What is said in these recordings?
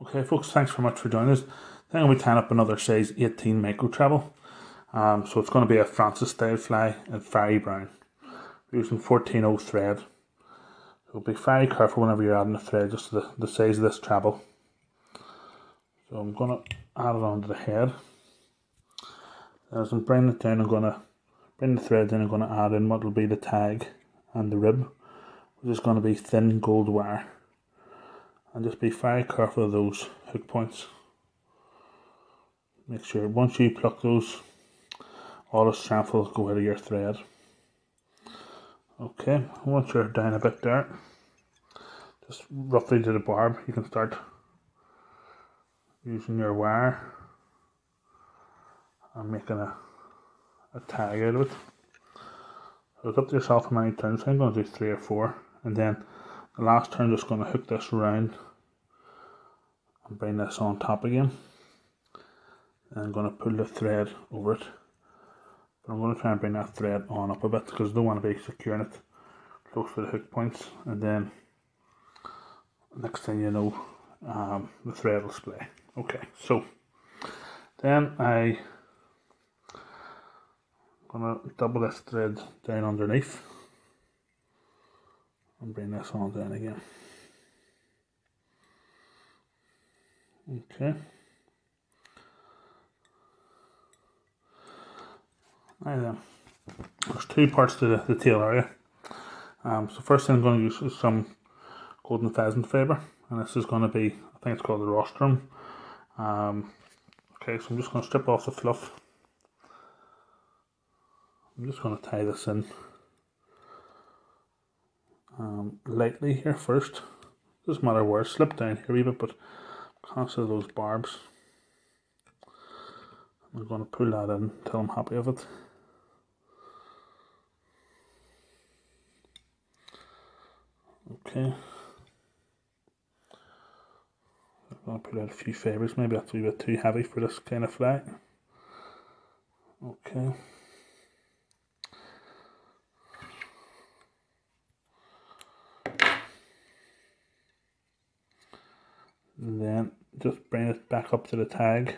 Okay, folks, thanks very much for joining us. Then be tying up another size 18 micro treble. Um, so it's going to be a Francis style fly and Fiery Brown using 140 thread. So be very careful whenever you're adding a thread just the, the size of this treble. So I'm going to add it onto the head. As I'm bringing it down, I'm going to bring the thread in, I'm going to add in what will be the tag and the rib, which is going to be thin gold wire. And just be very careful of those hook points. Make sure once you pluck those, all the strength will go out of your thread. Okay, once you're down a bit there, just roughly to the barb, you can start using your wire and making a, a tag out of it. So it's up to yourself how many turns. I'm going to do three or four, and then the last turn, just going to hook this round and bring this on top again. And I'm going to pull the thread over it. But I'm going to try and bring that thread on up a bit because I don't want to be securing it close to the hook points, and then next thing you know, um, the thread will splay. Okay, so then I'm gonna double this thread down underneath and bring this on down again. Okay. Now then, there's two parts to the, the tail area. Um, so first thing I'm going to use is some golden pheasant fibre, and this is going to be, I think it's called the rostrum. Um, okay, so I'm just going to strip off the fluff. I'm just going to tie this in um, lightly here first. Doesn't matter where, slip down here a wee bit, but conscious of those barbs. I'm going to pull that in until I'm happy with it. Okay. I'm going to put out a few fibres, maybe that's a bit too heavy for this kind of fly. Okay. And then just bring it back up to the tag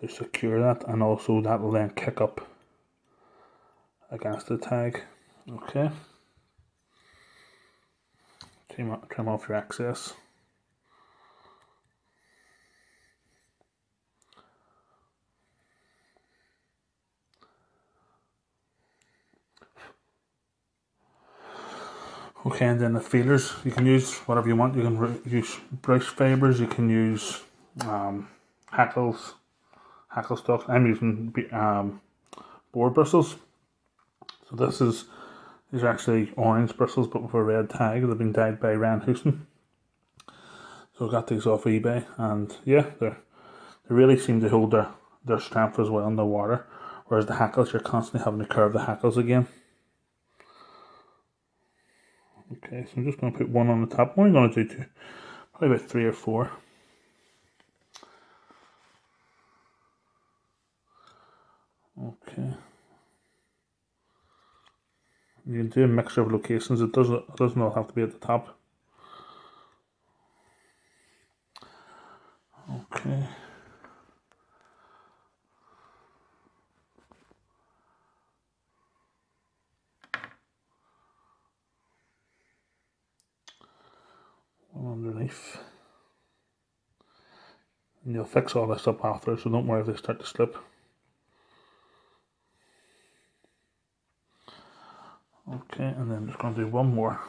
to secure that and also that will then kick up against the tag. Okay trim, trim off your excess. Okay, and then the feelers, you can use whatever you want. You can use brush fibres, you can use um, hackles, hackle stocks. I'm using um, bristles. So this is these are actually orange bristles but with a red tag. They've been dyed by Ryan Houston. So I got these off eBay and yeah, they they really seem to hold their, their strength as well in the water. Whereas the hackles, you're constantly having to curve the hackles again. Okay, so I'm just going to put one on the top. I'm going to do two, probably about three or four. Okay. You can do a mixture of locations. It doesn't it doesn't all have to be at the top. Okay. One underneath. And you'll fix all this up after, so don't worry if they start to slip. Okay, and then I'm just going to do one more.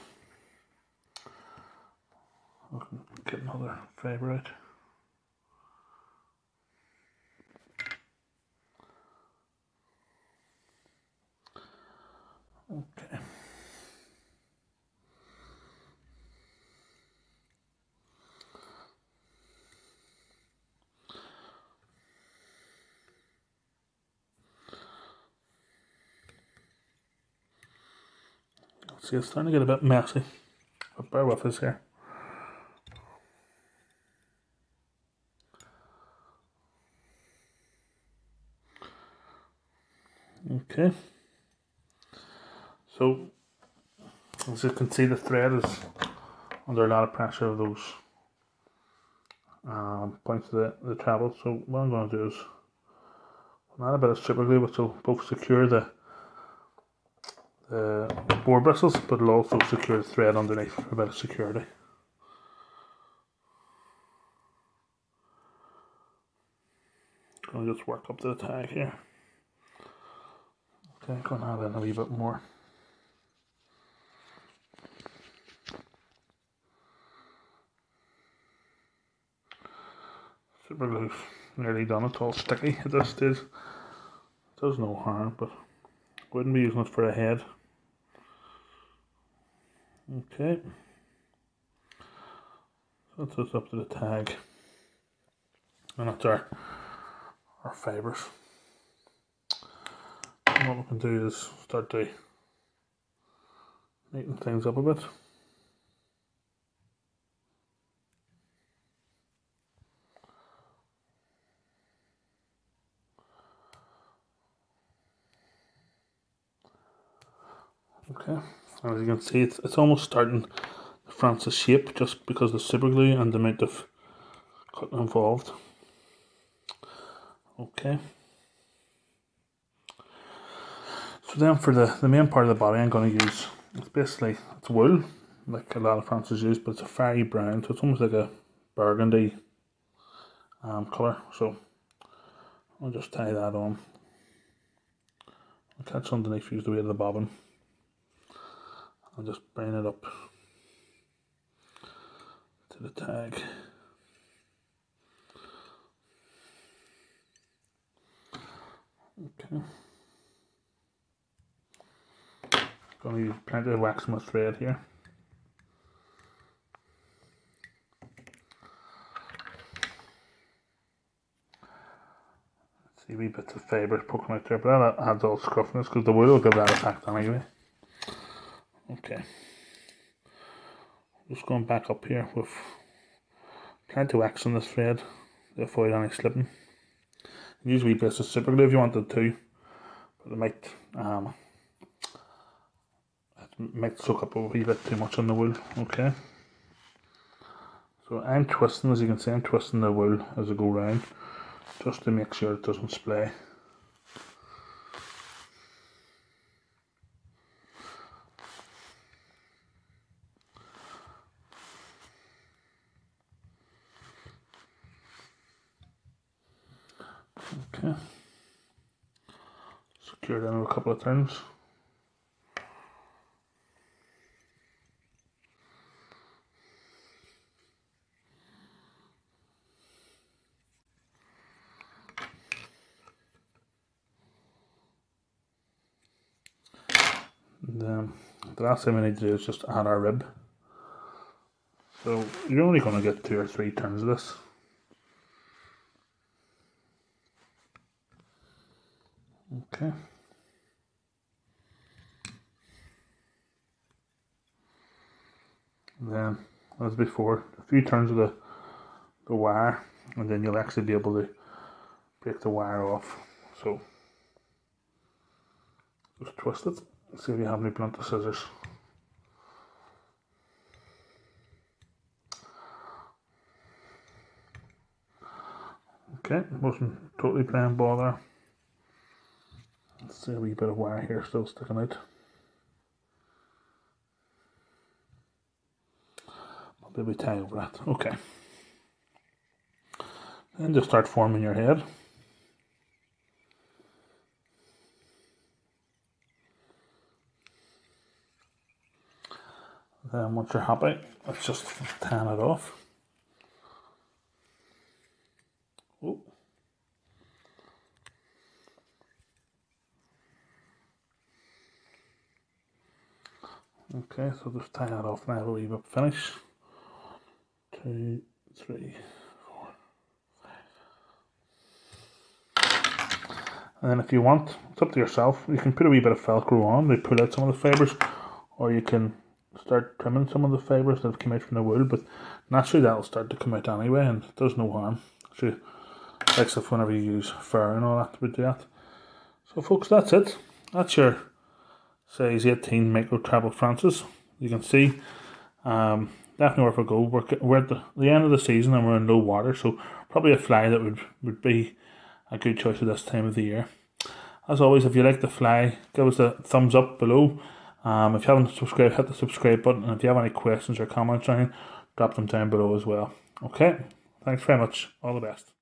Get another favorite. Okay. See, it's starting to get a bit messy, but bear with us here. Okay. So, as you can see, the thread is under a lot of pressure of those um, points of the, the treble. So what I'm going to do is add a bit of super glue which will both secure the Eh, the boar bristles but it'll also secure the thread underneath for a bit of security. Gonna just work up to the tag here. Okay, gonna add in a wee bit more. Super glue nearly done. It's all sticky at this stage. Does no harm, but wouldn't be using it for a head. Okay. That's us up to the tag. And that's our our fibres. What we can do is start to neaten things up a bit. Okay, as you can see, it's, it's almost starting Francis shape just because the super glue and the amount of cut involved. Okay. So then for the, the main part of the body I'm going to use, it's basically, it's wool, like a lot of Francis use, but it's a fiery brown, so it's almost like a burgundy um, colour. So I'll just tie that on. I'll catch underneath, use the weight of the bobbin. I'll just bring it up to the tag. Okay. Gonna use plenty of wax on my thread here. Let's see wee bits of fibres poking out there, but that adds all scruffiness because the wool will give that effect anyway. Okay. Just going back up here with plenty of wax on this thread to avoid any slipping. Wee bits of super glue if you wanted to, but it might um it might soak up a wee bit too much on the wool. Okay. So I'm twisting, as you can see, I'm twisting the wool as I go round, just to make sure it doesn't splay. Okay. Secure them a couple of times. the last thing we need to do is just add our rib. So you're only going to get two or three turns of this. Okay. And then, as before, a few turns of the, the wire, and then you'll actually be able to break the wire off. So, just twist it, see if you have any blunt scissors. Okay, wasn't totally playing ball there. See a wee bit of wire here still sticking out. I'll maybe tie over that. Okay. Then just start forming your head. Then once you're happy, let's just tan it off. Oh. Okay, so just tie that off now, leave it finish. Two, three, four. And then if you want, it's up to yourself. You can put a wee bit of Velcro on they pull out some of the fibres, or you can start trimming some of the fibres that have come out from the wool, but naturally that'll start to come out anyway, and it does no harm. So, like whenever you use fur and all that, we do that. So folks, that's it. That's your size 18 micro treble Francis. You can see um, definitely worth a go. We're, we're at the, the end of the season and we're in low water, so probably a fly that would, would be a good choice at this time of the year. As always, if you like the fly, give us a thumbs up below. Um, if you haven't subscribed, hit the subscribe button. And if you have any questions or comments anything, drop them down below as well. Okay, thanks very much. All the best.